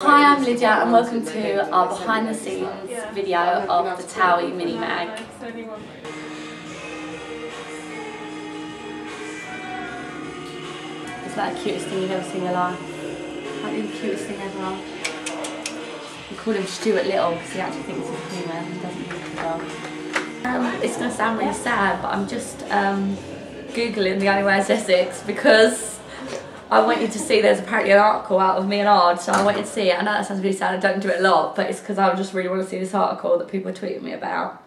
Hi, I'm Lydia and welcome to our behind the scenes video of the Towie mini mag. It's like the cutest thing you've ever seen in your life. Might be the cutest thing ever. We call him Stuart Little because he actually thinks he's human. He doesn't think he's a. Um, it's going to sound really sad, but I'm just um, googling the only way is Essex because I want you to see there's apparently an article out of me and Arg, so I want you to see it. I know that sounds really sad, I don't do it a lot, but it's because I just really want to see this article that people are tweeting me about.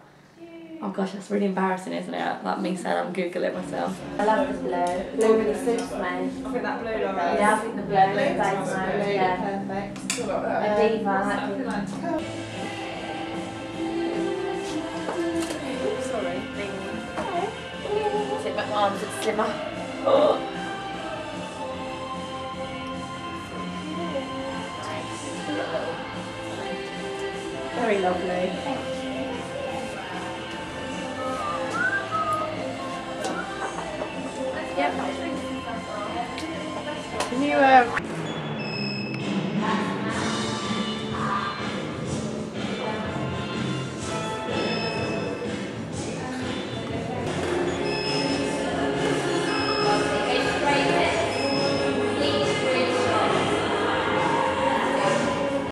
Oh gosh, that's really embarrassing, isn't it? Like me saying I'm googling myself. I love the blue. Blue really suits me. I think that blue Laura. Yeah, I think the blue looks nice. Blue, Yeah. perfect. Still A that. Uh, diva, I like diva. Sorry. Sit my arms, it's slimmer. Very lovely. Yep. Can you uh